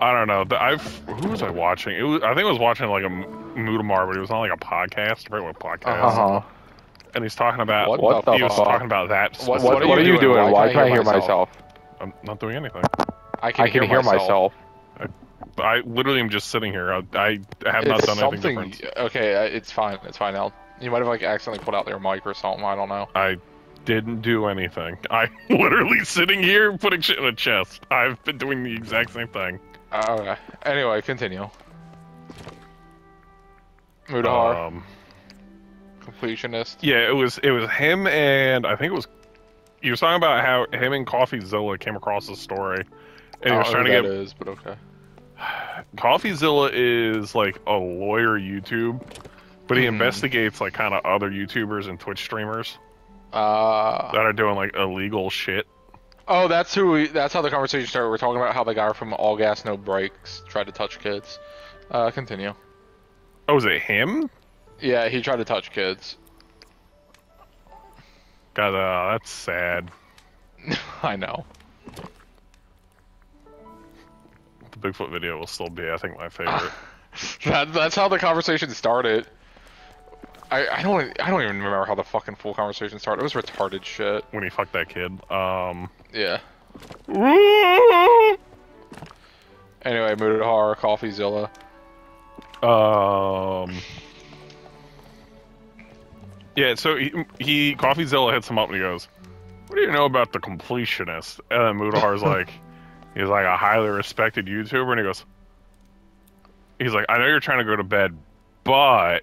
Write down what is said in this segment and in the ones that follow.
I don't know. I've who was I watching? It was, I think I was watching like a Mutahar, but it was on like a podcast. I forget what podcast. Uh huh. And he's talking about What What the he was fuck? talking about that. What, specific- what, are you doing? Why can't I hear myself? I'm not doing anything. I can, hear, myself. I literally am just sitting here. I, I have not It's done anything different. Okay, uh, it's fine. It's fine now. You might have like accidentally pulled out their mic or something. I don't know. I didn't do anything. I literally sitting here putting shit in a chest. I've been doing the exact same thing. Okay. Anyway, continue. Mutahar, Um, completionist. yeah, it was it was him and I think it was he was talking about how him and CoffeeZilla came across the story, and he I was don't trying to know get who that is, but okay. CoffeeZilla is like a lawyer YouTube, but he Mhm. investigates like kind of other YouTubers and Twitch streamers Uh, that are doing like illegal shit. Oh, that's who. We, that's how the conversation started. We're talking about how the guy from All Gas No Brakes tried to touch kids. Uh, continue. Oh, is it him? Yeah, he tried to touch kids. God, uh, that's sad. I know. The Bigfoot video will still be, I think, my favorite. That, that's how the conversation started. I, I don't I don't even remember how the fucking full conversation started. It was retarded shit. when he fucked that kid. Um. Yeah. Anyway, Mutahar, CoffeeZilla. Um. Yeah, so he, he CoffeeZilla hits him up and he goes, "What do you know about the completionist?" And then Mutahar's like, he's like a highly respected YouTuber, and he goes, he's like, "I know you're trying to go to bed, but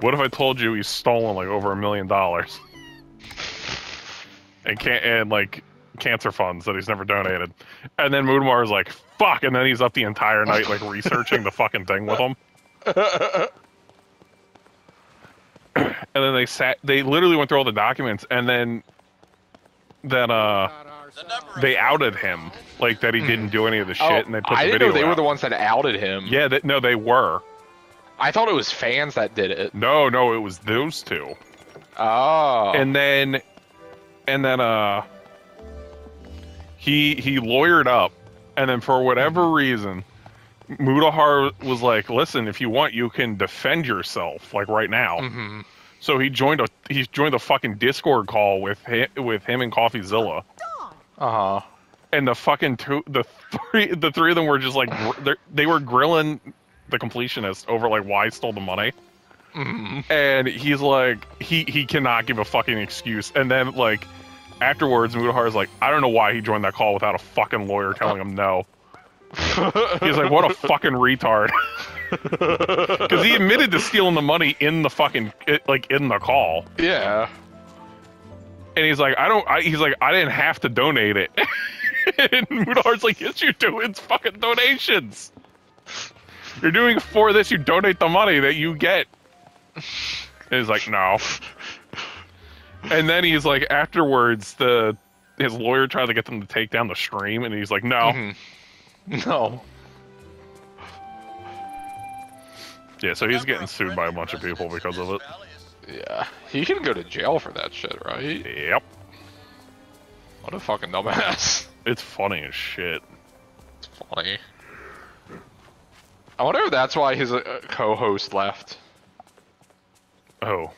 what if I told you he's stolen like over a million dollars and can't and like cancer funds that he's never donated?" And then Mutahar is like, "Fuck!" And then he's up the entire night like researching the fucking thing with him. and then they sat they literally went through all the documents and then then uh they outed him like that he didn't do any of the shit Oh, and they put I the didn't video know they were the ones that outed him. yeah that, no they were I thought it was fans that did it. no no it was those two Oh. and then and then uh he he lawyered up and then for whatever reason Mutahar was like listen if you want you can defend yourself like right now. Hmm So he joined a he joined a fucking Discord call with him, with him and CoffeeZilla, Uh huh. and the fucking two the three the three of them were just like gr- they're- were grilling the completionist over like why he stole the money, hmm and he's like he he cannot give a fucking excuse, and then like afterwards Mutahar is like I don't know why he joined that call without a fucking lawyer telling him no. He's like what a fucking retard. Because he admitted to stealing the money in the fucking like in the call. yeah. And he's like, I don't. I, he's like, I didn't have to donate it. and Mudar's like, Yes, you do. It's fucking donations. You're doing for this. You donate the money that you get. And he's like, No. And then he's like, afterwards, the his lawyer tried to get them to take down the stream, and he's like, No. Mhm. No. Yeah, so he's getting sued by a bunch of people because of it. Yeah. He can go to jail for that shit, right? Yep. What a fucking dumbass. It's funny as shit. It's funny. I wonder if that's why his uh, co-host left. Oh,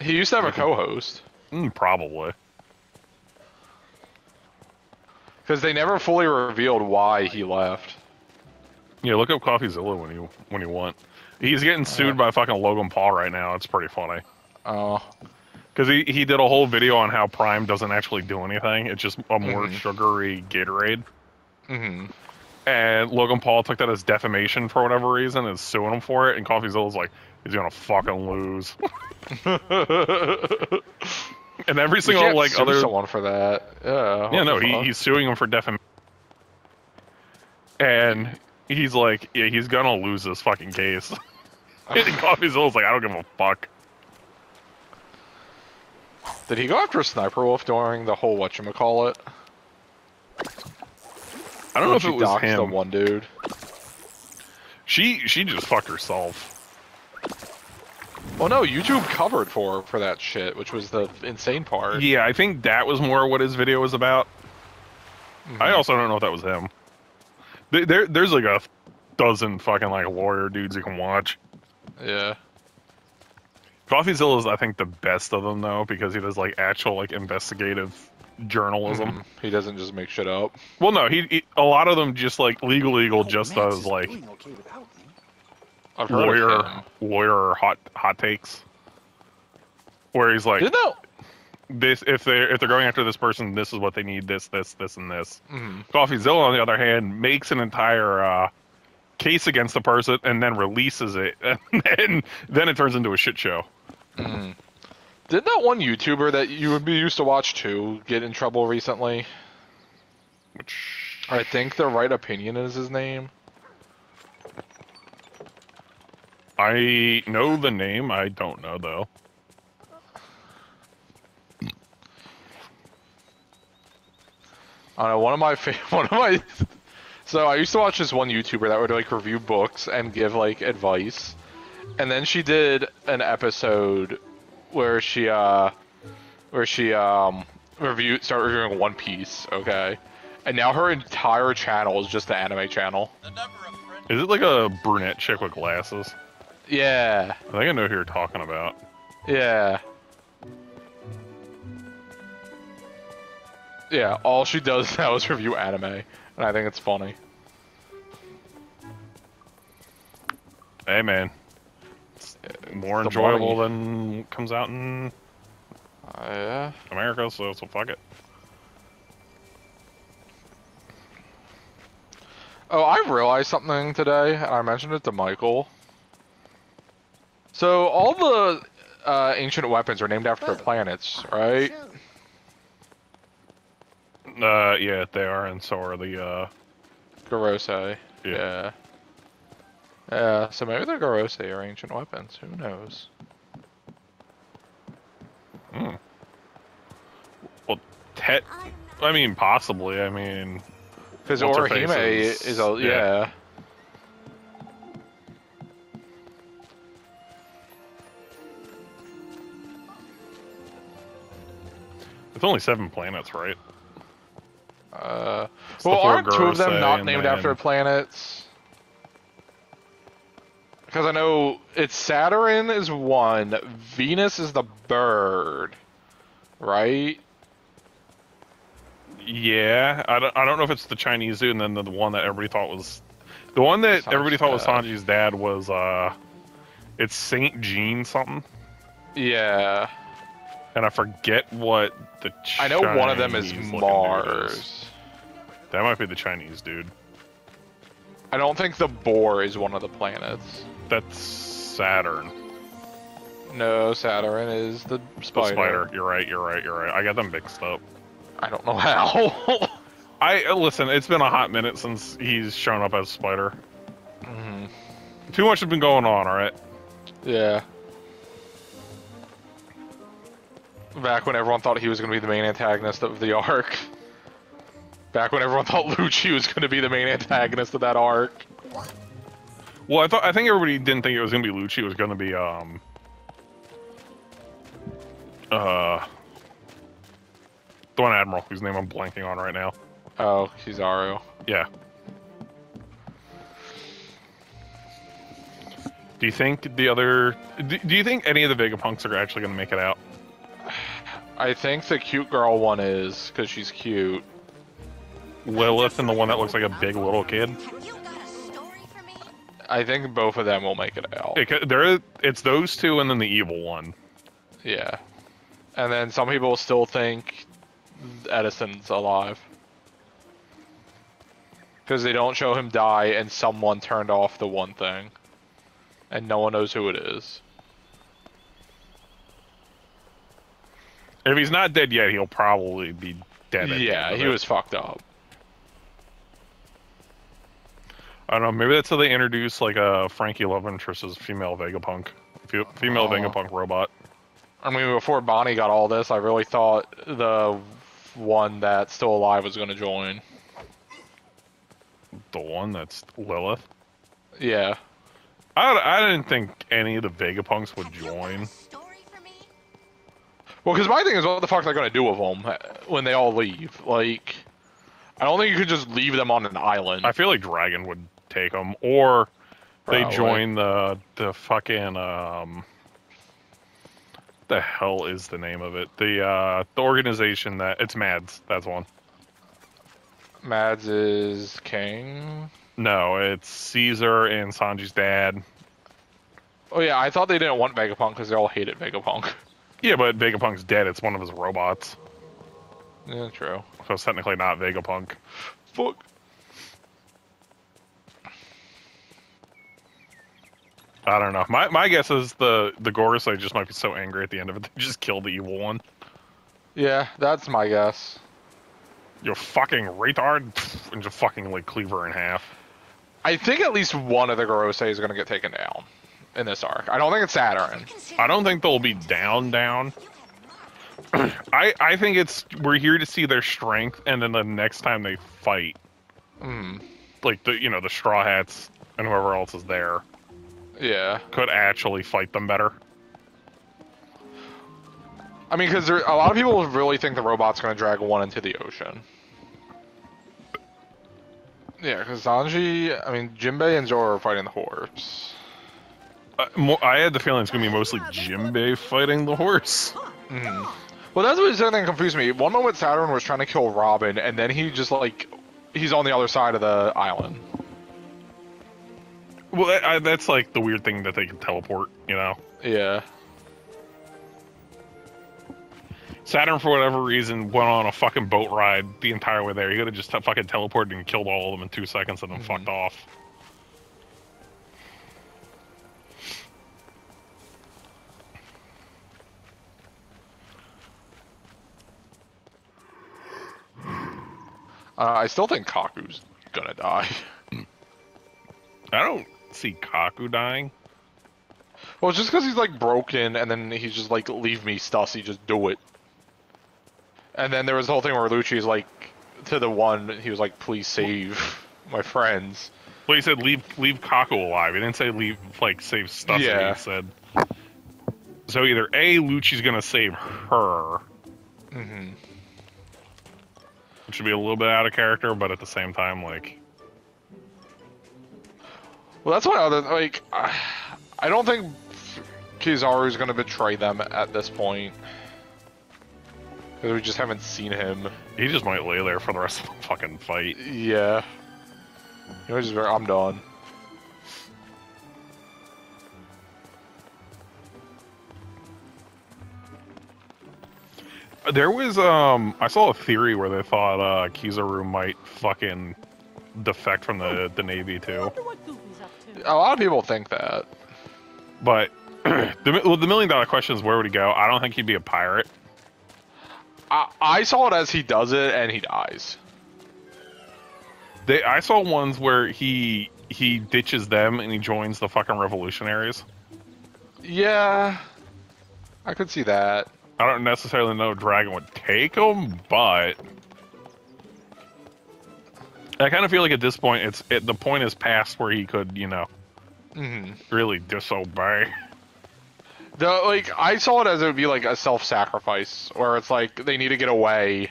He used to have a co-host mm, probably. because they never fully revealed why he left. Yeah, look up CoffeeZilla when you when you want. He's getting sued by fucking Logan Paul right now. It's pretty funny Oh. because he he did a whole video on how Prime doesn't actually do anything. It's just a more Mhm. sugary Gatorade. Mm hmm And Logan Paul took that as defamation for whatever reason and is suing him for it. And CoffeeZilla's like, he's gonna fucking lose. and every single like other someone for that. Yeah. Yeah, no, he, he's suing him for defamation. And he's like, yeah, he's gonna lose this fucking case. and CoffeeZilla's like, I don't give a fuck. Did he go after Sniper Wolf during the whole whatchamacallit? I don't know if it was him. the one dude. She she just fucked herself. Well, no, YouTube covered for for that shit, which was the insane part. Yeah, I think that was more what his video was about. I Mhm. also don't know if that was him. There, there's like a dozen fucking like lawyer dudes you can watch. Yeah. CoffeeZilla is, I think, the best of them though because he does like actual like investigative journalism. Mhm. He doesn't just make shit up. Well, no, he, he a lot of them just like legal legal, Oh, just Max does is like doing okay without me. I've heard lawyer lawyer hot hot takes where he's like this if they're if they're going after this person this is what they need this this this and this Mhm. coffeezilla on the other hand makes an entire uh case against the person and then releases it and then then it turns into a shit show Mhm. Did that one YouTuber that you would be used to watch too get in trouble recently? which I think the right opinion is his name. I know the name i don't know though I know one of my fa- one of my. So I used to watch this one YouTuber that would like review books and give like advice, and then she did an episode where she uh where she um reviewed started reviewing One Piece. Okay, and now her entire channel is just the anime channel. is it like a brunette chick with glasses Yeah, i think i know who you're talking about yeah. Yeah, all she does now is review anime, and I think it's funny. hey man it's more enjoyable money. than comes out in Uh, yeah. america so so fuck it Oh, I realized something today, and I mentioned it to Michael. So all the uh, ancient weapons are named after planets, right? Uh, yeah, they are, and so are the, uh. Yeah. Yeah. Yeah, so maybe the Gorosei are ancient weapons. Who knows? hmm. Well, Tet, I mean, possibly, I mean, Because Orihime is, is- a yeah. yeah. It's only seven planets, right? Uh, It's well, aren't two of them not named then- after planets? Because I know it's Saturn is one, Venus is the bird, right? Yeah, I don't, I don't know if it's the Chinese zoo, and then the, the one that everybody thought was, the one that Sanji's everybody thought was. Sanji's dad was, uh, it's Saint Jean something, Yeah, and I forget what the. I know one of them is Chinese is. Mars. That might be the Chinese dude. I don't think the boar is one of the planets. That's Saturn. No, Saturn is the spider. The spider. You're right. You're right. You're right. I got them mixed up. I don't know how. I uh, listen. It's been a hot minute since he's shown up as Spider. Mhm. Too much has been going on. All right. Yeah. Back when everyone thought he was going to be the main antagonist of the arc. Back when everyone thought Lucci was going to be the main antagonist of that arc. Well, I thought I think everybody didn't think it was gonna be Lucci. It was gonna be um. Uh. The one admiral whose name I'm blanking on right now. Oh, Kizaru. Yeah. Do you think the other? Do, do you think any of the Vegapunks are actually gonna make it out? I think the cute girl one is because she's cute. Lilith and the one that looks like a big little kid. Have you got a story for me? I think both of them will make it out. It, there, it's those two and then the evil one. Yeah. And then some people still think Edison's alive. Because they don't show him die and someone turned off the one thing. And no one knows who it is. If he's not dead yet, he'll probably be dead. at yeah, he was fucked up. I don't know. Maybe that's how they introduce like a Franky love interest as female Vegapunk, Fe- female Oh. Vegapunk robot. I mean, before Bonnie got all this, I really thought the one that's still alive was going to join. The one that's Lilith. Yeah. I, I didn't think any of the Vegapunks would join. Story for me? Well, because my thing is, what the fuck are they going to do with them when they all leave? Like, I don't think you could just leave them on an island. I feel like Dragon would take them, or they Probably. join the the fucking um. The hell is the name of it? The uh the organization that it's Mads. That's one. Mads is king. No, it's Caesar and Sanji's dad. Oh yeah, I thought they didn't want Vegapunk because they all hated Vegapunk. Yeah, but Vegapunk's dead. It's one of his robots, yeah, true. so it's technically not Vegapunk. Fuck. I don't know. My my guess is the the Gorosei just might be so angry at the end of it they just kill the evil one. Yeah, that's my guess. You fucking retard, and just fucking like cleaver in half. I think at least one of the Gorosei is gonna get taken down in this arc. I don't think it's Saturn. I don't think they'll be down down. I I think it's we're here to see their strength, and then the next time they fight, Hmm. like the you know the Straw Hats and whoever else is there Yeah. could actually fight them better. I mean, because a lot of people really think the robot's gonna drag one into the ocean. Yeah, because Sanji, I mean, Jinbei and Zoro are fighting the horse. Uh, mo I had the feeling it's gonna be mostly Jimbei fighting the horse. Mhm. Well, that's what something confused me. One moment Saturn was trying to kill Robin, and then he just like he's on the other side of the island. Well, that, I, that's like the weird thing that they can teleport. You know, Yeah. Saturn for whatever reason went on a fucking boat ride the entire way there. He could have just t- fucking teleported and killed all of them in two seconds and then fucked off. Uh, I still think Kaku's gonna die. I don't see Kaku dying. Well, it's just because he's like broken, and then he's just like, "Leave me, Stussy, just do it." And then there was the whole thing where Lucci's like, to the one, he was like, "Please save my friends." Well, he said leave leave Kaku alive. He didn't say leave like save stuff. Yeah. He said. So either a Lucci's gonna save her, hmm which would be a little bit out of character, but at the same time, like Well, that's why other like, I don't think Kizaru is gonna betray them at this point because we just haven't seen him. he just might lay there for the rest of the fucking fight. Yeah. He was just I'm done. There was um I saw a theory where they thought uh Kizaru might fucking defect from the the navy too. wonder what Goofy's up to. A lot of people think that. But the well, the million dollar question is where would he go? I don't think he'd be a pirate. I, I saw it as he does it and he dies. They I saw ones where he he ditches them and he joins the fucking revolutionaries. Yeah, I could see that. I don't necessarily know Dragon would take him, but I kind of feel like at this point it's it, the point is past where he could you know hmm really disobey. The like I saw it as it would be like a self-sacrifice, where it's like they need to get away,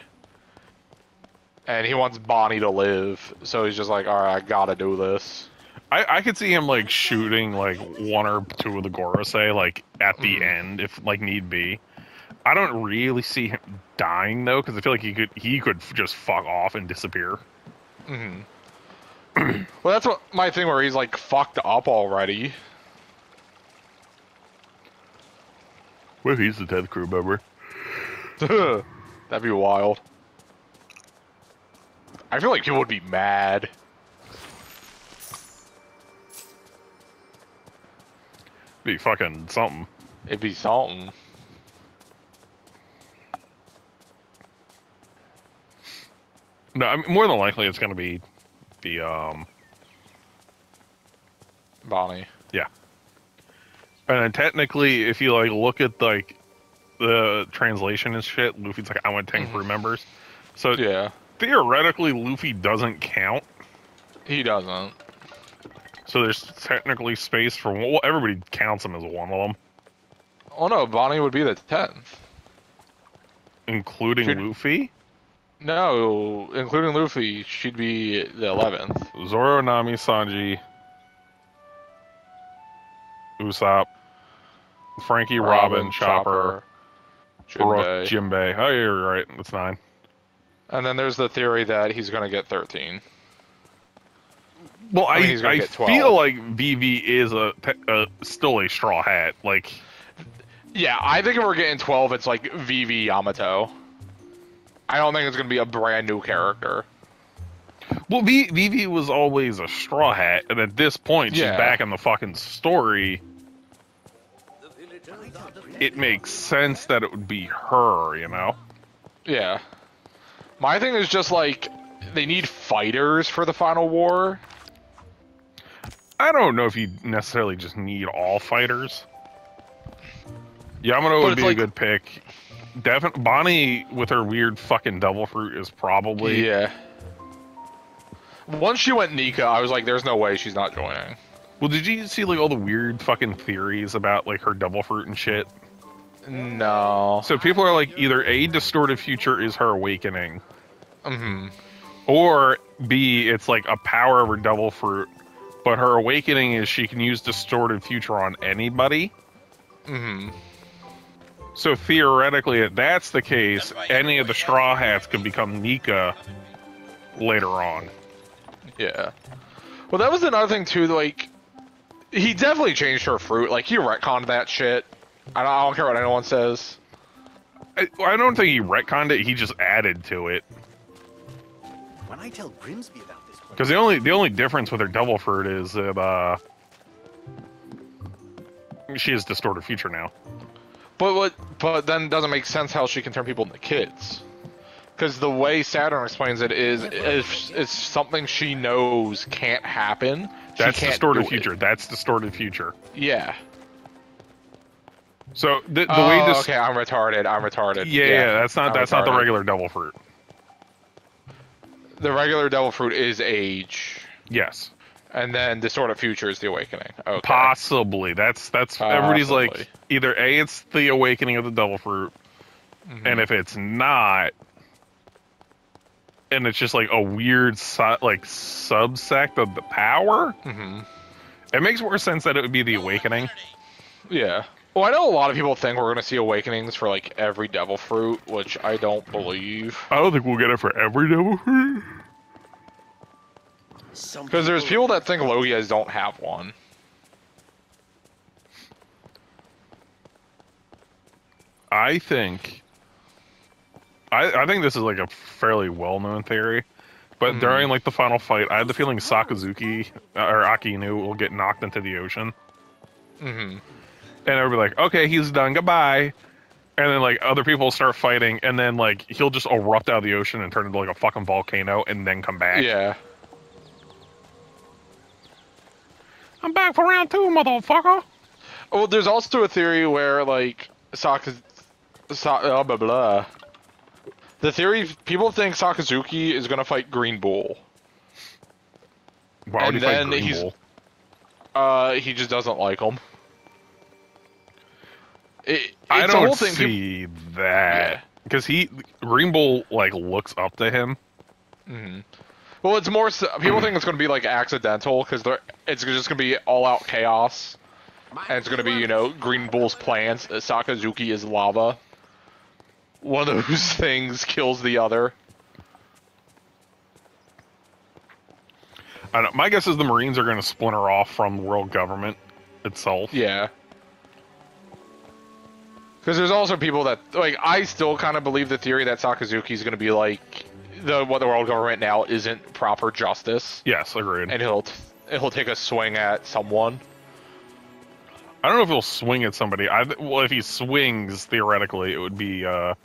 and he wants Bonnie to live, so he's just like, all right, I gotta do this. I, I could see him like shooting like one or two of the Gorosei like at the Mhm. end if like need be. I don't really see him dying though because I feel like he could he could just fuck off and disappear. hmm well, that's what my thing where he's like fucked up already. What if he's the tenth crew member? That'd be wild. I feel like he would be mad. Be fucking something. It'd be something. No, I mean, more than likely it's gonna be the um Bonnie. Yeah. And then technically if you like look at like the translation and shit, Luffy's like I want ten crew members. So Yeah, theoretically Luffy doesn't count. he doesn't. So there's technically space for well, everybody counts him as one of them, Oh no, Bonnie would be the tenth. including Should- Luffy. No, including Luffy, she'd be the eleventh. Zoro, Nami, Sanji, Usopp, Franky, Robin, Chopper, Brook, Jinbei. Jimbei. Oh, you're right. That's nine. And then there's the theory that he's gonna get thirteen. Well, I I I, feel like Vivi is a, uh still a straw hat. Like Yeah, I think if we're getting twelve, it's like Vivi Yamato. I don't think it's gonna be a brand new character. Well, v- Vivi was always a straw hat, and at this point, she's back in the fucking story. It makes sense that it would be her, you know? Yeah. My thing is just like they need fighters for the final war. I don't know if you necessarily just need all fighters. Yamato But would be like- a good pick. Definitely, Bonnie with her weird fucking devil fruit is probably. Yeah. Once she went Nika, I was like, "There's no way she's not joining." Well, did you see like all the weird fucking theories about like her devil fruit and shit? No. So people are like, either a distorted future is her awakening, hmm or B, it's like a power of her devil fruit, but her awakening is she can use distorted future on anybody. hmm So theoretically, if that's the case, any of the Straw Hats can become Nika later on. Yeah. Well, that was another thing too. Like, he definitely changed her fruit. Like, he retconned that shit. I don't, I don't care what anyone says. I, I don't think he retconned it; he just added to it. When I tell Grimsby about this Because the only the only difference with her devil fruit is that uh, she has distorted future now. But what? But then it doesn't make sense how she can turn people into kids. Because the way Saturn explains it is, if it's something she knows can't happen, she That's can't distorted do it. future. That's distorted future. Yeah. So the, the oh, way this, okay, I'm retarded. I'm retarded. yeah, yeah, that's not I'm that's not the regular devil fruit. The regular devil fruit is age, Yes, and then this sort of future is the awakening. Okay. possibly. That's that's everybody's like either a it's the awakening of the devil fruit, Mhm. and if it's not, and it's just like a weird su- like subsect of the power, Mhm. it makes more sense that it would be the awakening. Yeah. Well, I know a lot of people think we're gonna see awakenings for like every devil fruit, which I don't believe. I don't think we'll get it for every devil fruit. Some Because there's people that think Logias don't have one. I think I, I think this is like a fairly well-known theory, but Mhm. during like the final fight, I had the feeling Sakazuki uh, or Akainu will get knocked into the ocean, hmm and everybody like, okay, he's done, goodbye. And then like other people start fighting, and then like he'll just erupt out of the ocean and turn into like a fucking volcano, and then come back. Yeah. I'm back for round two, motherfucker. Well, there's also a theory where like Saka, Sa- uh, blah blah. The theory people think Sakazuki is gonna fight Green Bull. Why would And he fight Green he's- Bull? Uh, he just doesn't like him. It, I it's a whole don't thing. see that because he Green Bull like looks up to him. hmm Well, it's more. s- People think it's gonna be like accidental because it's just gonna be all out chaos, and it's gonna be you know Green Bull's plans. Sakazuki is lava. One of those things kills the other. I don't, my guess is the Marines are going to splinter off from the world government itself. Yeah. Because there's also people that like I still kind of believe the theory that Sakazuki is going to be like the what the world government now isn't proper justice, Yes, agreed. and he'll t- he'll take a swing at someone. I don't know if he'll swing at somebody. I well, if he swings, theoretically, it would be. Uh,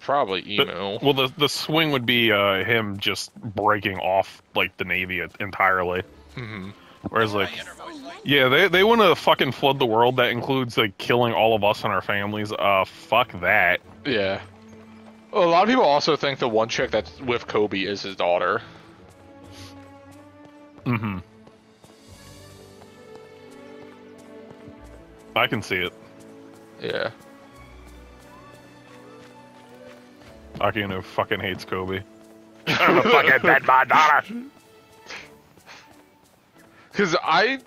Probably the- Imu. well, the the swing would be uh, him just breaking off like the navy entirely. Mm-hmm. Whereas like, yeah, they they want to fucking flood the world. That includes like killing all of us and our families. Uh, fuck that. Yeah. A lot of people also think the one chick that's with Koby is his daughter. Mm-hmm. I can see it. Yeah. Akainu fucking hates Koby. I'm fucking dead my daughter. Because I,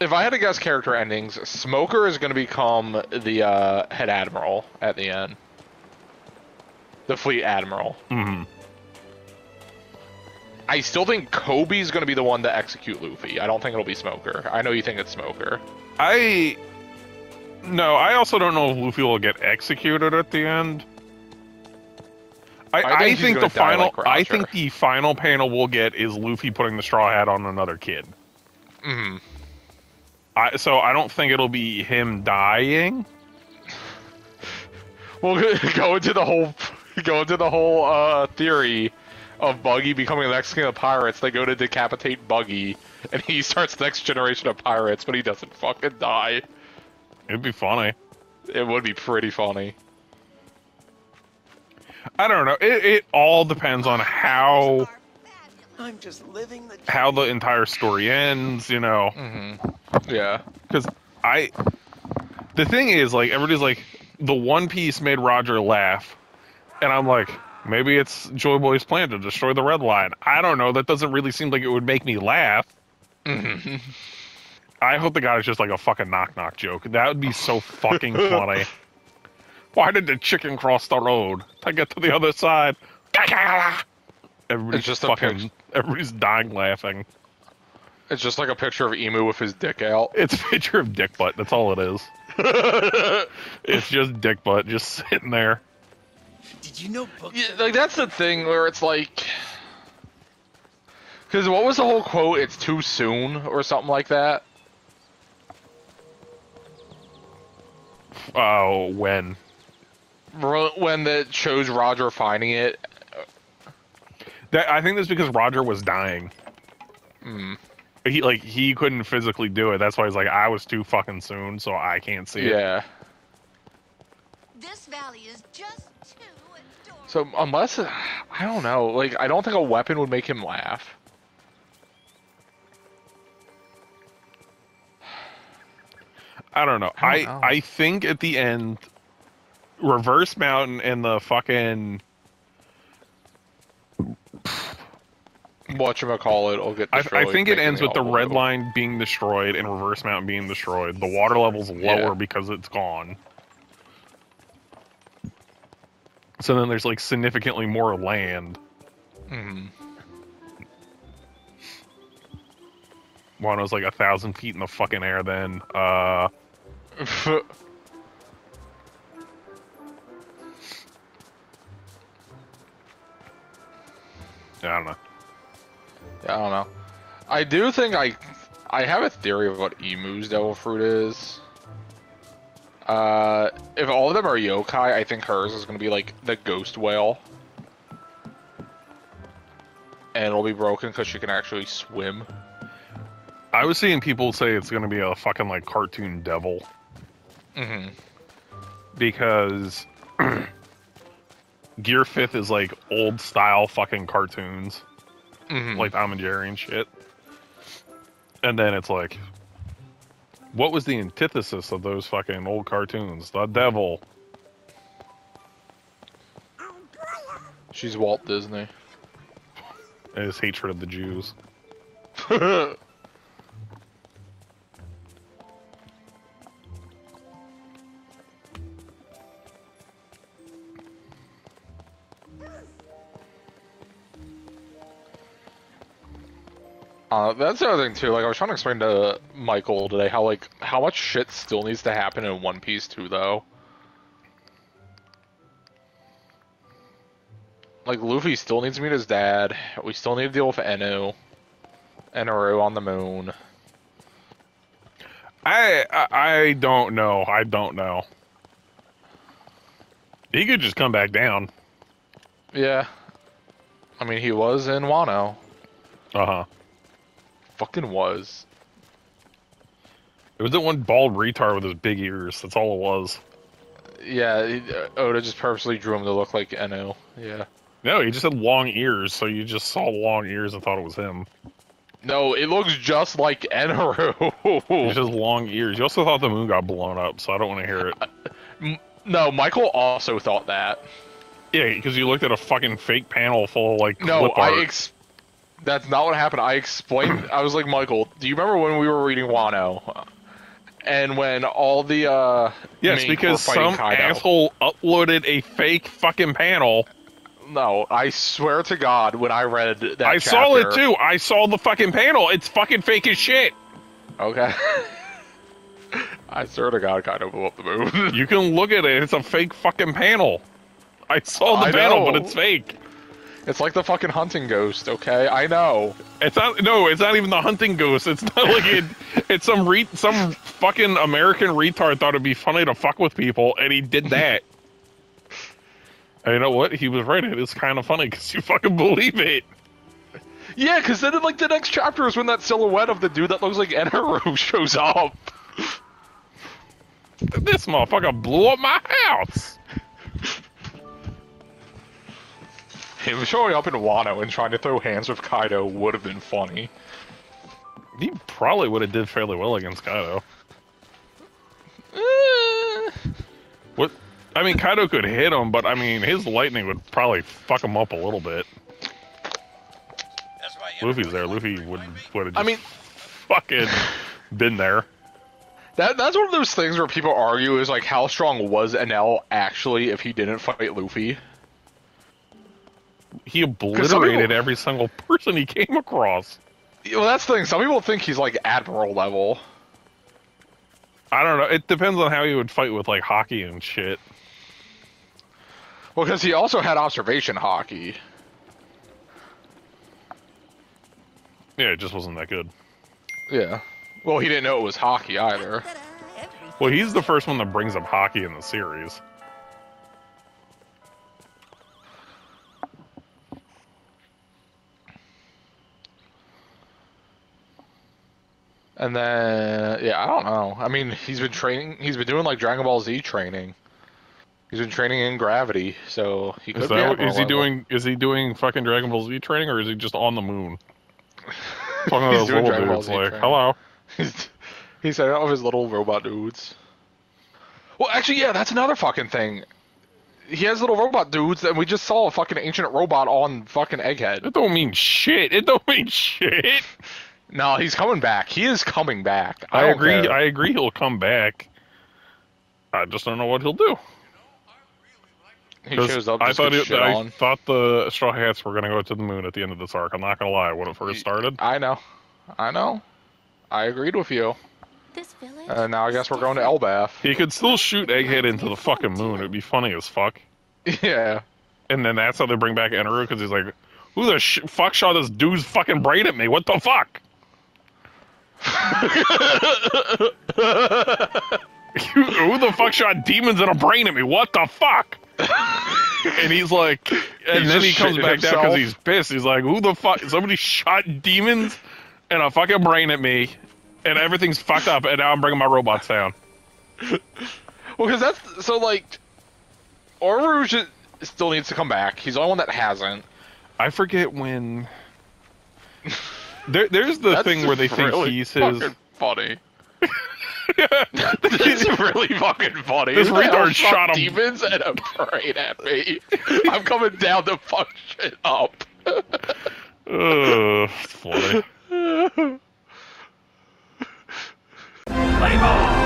if I had to guess character endings, Smoker is going to become the uh, head admiral at the end. The fleet admiral. hmm I still think Koby's going to be the one to execute Luffy. I don't think it'll be Smoker. I know you think it's Smoker. I no, I also don't know if Luffy will get executed at the end. I, I I think think, he's gonna the final like I think the final panel we'll get is Luffy putting the straw hat on another kid. hmm I, so I don't think it'll be him dying. We'll go into the whole go into the whole uh, theory of Buggy becoming the next king of pirates. They go to decapitate Buggy, and he starts the next generation of pirates, but he doesn't fucking die. It'd be funny. It would be pretty funny. I don't know. It, it all depends on how I'm just living the how the entire story ends. You know. hmm Yeah. because I, the thing is, like everybody's like, the One Piece made Roger laugh, and I'm like, maybe it's Joy Boy's plan to destroy the Red Line. I don't know. That doesn't really seem like it would make me laugh. I hope the guy is just like a fucking knock knock joke. That would be so fucking funny. Why did the chicken cross the road to get to the other side? Everybody's just fucking. Everybody's dying laughing. It's just like a picture of Imu with his dick out. It's a picture of dick butt. That's all it is. It's just dick butt just sitting there. Did you know books? Yeah, like that's the thing where it's like, because what was the whole quote? It's too soon or something like that. Oh, when? When that shows Roger finding it. That I think that's because Roger was dying. Mm, He like he couldn't physically do it. That's why he's like, I was too fucking soon, so I can't see it. yeah. This valley is just too adorable. So unless I don't know, like I don't think a weapon would make him laugh. I don't know. I I don't know. I think at the end, Reverse Mountain and the fucking What you call it? will get I, destroyed. I think it ends with the red line being destroyed and Reverse Mountain being destroyed. The water level's lower Yeah. because it's gone. So then there's like significantly more land. Mhm. Wano's like a thousand feet in the fucking air then. Uh I don't know. Yeah, I don't know. I do think I I have a theory of what Imu's devil fruit is. Uh, if all of them are yokai, I think hers is gonna be like the ghost whale, and it'll be broken because she can actually swim. I was seeing people say it's gonna be a fucking like cartoon devil. Hmm because Gear Fifth is like old style fucking cartoons, hmm like Tom and Jerry and shit. And then it's like, what was the antithesis of those fucking old cartoons? The devil. she's Walt Disney. and his hatred of the Jews. Uh, that's the other thing too. Like I was trying to explain to Michael today how like how much shit still needs to happen in One Piece too, though. Like Luffy still needs to meet his dad. We still need to deal with Enel, Eneru on the moon. I, I I don't know. I don't know. He could just come back down. Yeah, I mean he was in Wano. Uh huh. Fucking was. It was that one bald retard with his big ears. That's all it was. Yeah, uh, Oda just purposely drew him to look like Enel. Yeah. No, he just had long ears, so you just saw long ears and thought it was him. No, it looks just like It's Eneru. just long ears. You also thought the moon got blown up, so I don't want to hear it. No, Michael also thought that. Yeah, because you looked at a fucking fake panel full of like No, I ex- That's not what happened. I explained. I was like, Michael, do you remember when we were reading Wano? And when all the uh yes, because some Kaido? asshole uploaded a fake fucking panel. No, I swear to God, when I read that, I saw it too. I saw the fucking panel. It's fucking fake as shit. Okay. I swear to God, Kaido blew up the moon. You can look at it. It's a fake fucking panel. I saw the I panel, know. but it's fake. It's like the fucking hunting ghost. Okay, I know. It's not. No, it's not even the hunting ghost. It's not like it. It's some re, some fucking American retard thought it'd be funny to fuck with people, and he did that. and you know what? He was right. It is kind of funny because you fucking believe it. Yeah, because then like the next chapter is when that silhouette of the dude that looks like Eneru shows up. This motherfucker blew up my house. Him showing up in Wano and trying to throw hands with Kaido would have been funny. He probably would have did fairly well against Kaido. Eh. What? I mean, Kaido could hit him, but I mean, his lightning would probably fuck him up a little bit. Luffy's there. Luffy would would have. I mean, fucking been there. that that's one of those things where people argue is like how strong was Enel actually if he didn't fight Luffy? He obliterated people- every single person he came across. Well, that's the thing. Some people think he's like admiral level. I don't know. It depends on how you would fight with like haki and shit. Well, because he also had observation haki. Yeah, it just wasn't that good. Yeah. Well, he didn't know it was haki either. Well, he's the first one that brings up haki in the series. And then, yeah, I don't know. I mean, he's been training. He's been doing like Dragon Ball Z training. He's been training in gravity, so he could Is be. that admiral is he level. doing? Is he doing fucking Dragon Ball Z training, or is he just on the moon? Talking to those little Dragon dudes, like, training. hello. He's setting up his little robot dudes. Well, actually, yeah, that's another fucking thing. He has little robot dudes, and we just saw a fucking ancient robot on fucking Egghead. It don't mean shit. It don't mean shit. No, he's coming back. He is coming back. I, I, agree. care. I agree. He'll come back. I just don't know what he'll do. he 'Cause shows up. I thought it, I on. thought the Straw Hats were gonna go to the moon at the end of this arc. I'm not gonna lie. When it first started, I know. I know. I agreed with you. This village. And now I guess we're going to different. Elbaph. he could still shoot Egghead into the fucking moon. It'd be funny as fuck. yeah. And then that's how they bring back Eneru because he's like, "Who the sh- fuck shot this dude's fucking brain at me? What the fuck?" Who the fuck shot demons in a brain at me? What the fuck? and he's like, and He's then he comes back down because he's pissed. He's like, "Who the fuck? Somebody shot demons and a fucking brain at me, and everything's fucked up, and now I'm bringing my robots down." Well, because that's so like, Oru still needs to come back. He's the only one that hasn't. I forget when. There, there's the That's thing where they think really he's his. fucking funny. it's really fucking funny. This retard shot him. demons and a brain at me. I'm coming down to fuck shit up. Ugh, funny. Play ball!